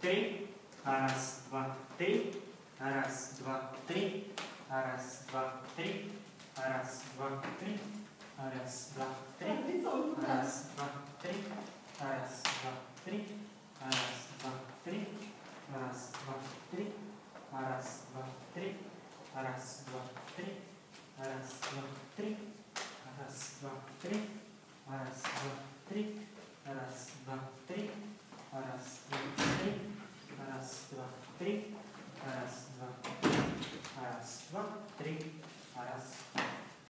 три. Раз, два, три. Раз, два, три. Раз, два, три. Раз, два, три. Раз, два, три. Раз, два, три. Раз, два, три. Раз, два, три. Раз, два, три. Раз, два, три. Раз, два, три. Раз, два, три. Раз, два, три. Раз, два, три. Раз, два, три, раз, два, раз, два, три, раз,